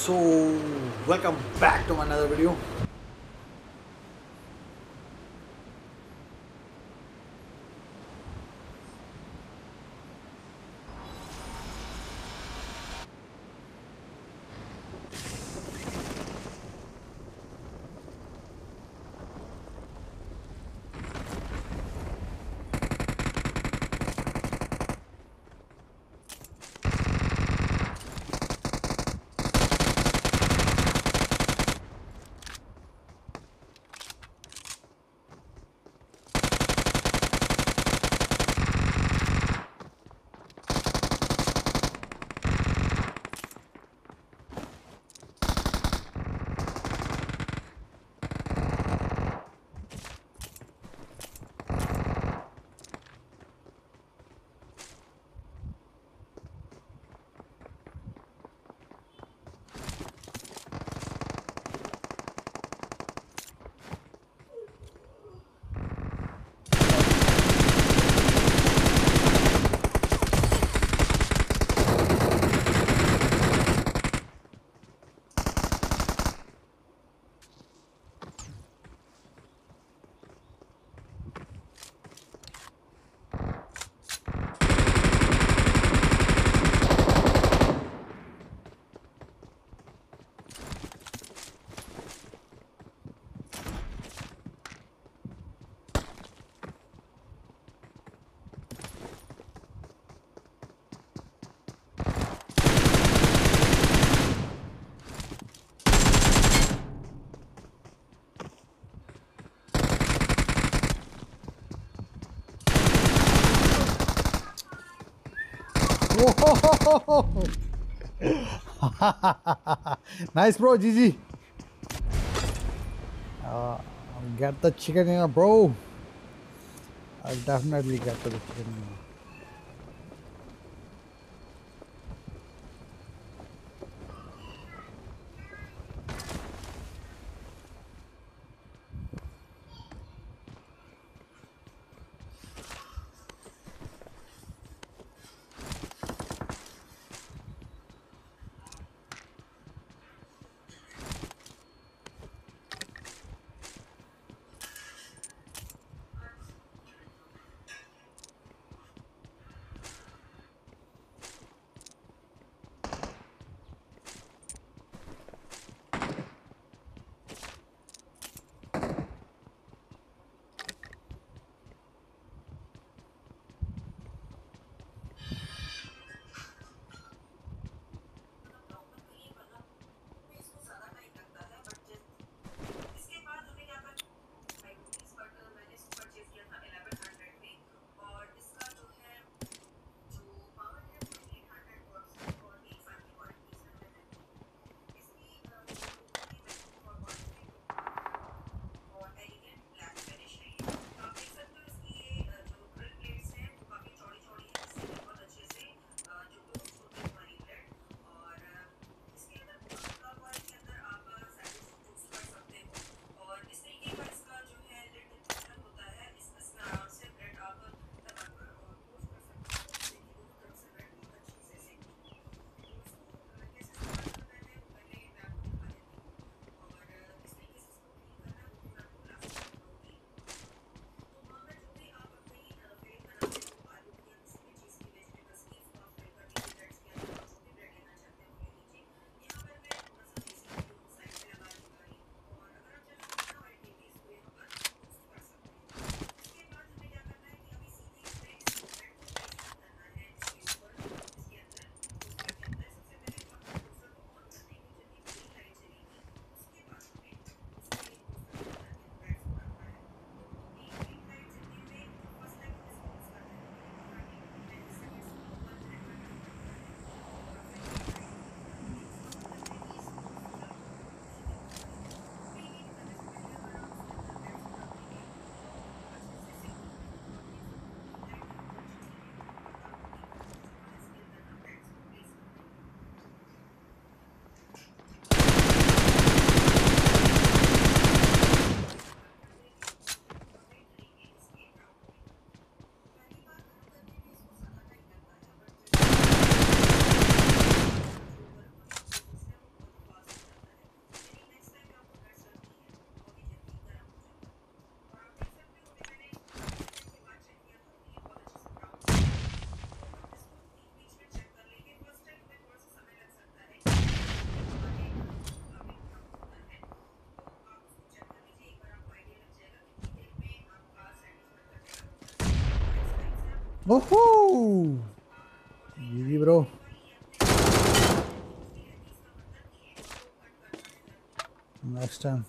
so welcome back to another video nice, bro. GG. Uh, get the chicken dinner, bro. I'll definitely get the chicken. Woohoo! GG, bro. Next time.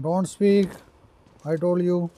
Don't speak. I told you.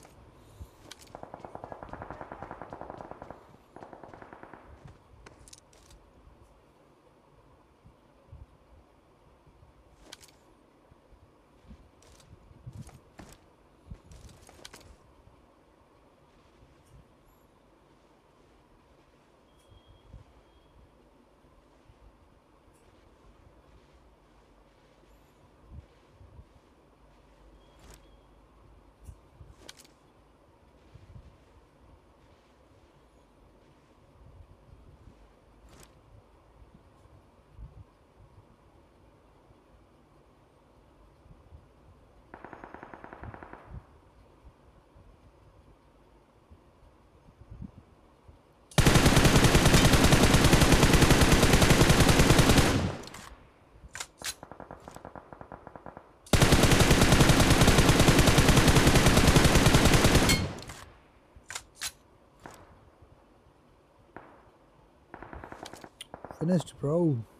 Bro.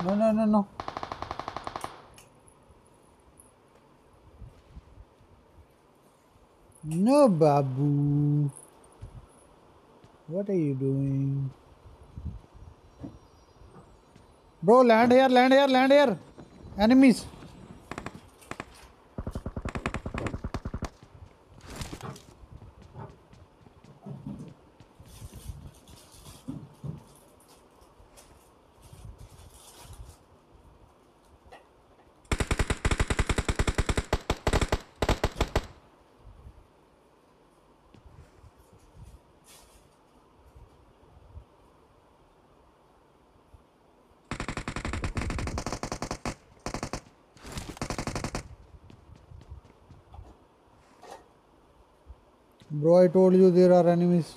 No, no, no, no. No, Babu. What are you doing? Bro, land here, land here, land here. Enemies. Bro, I told you there are enemies.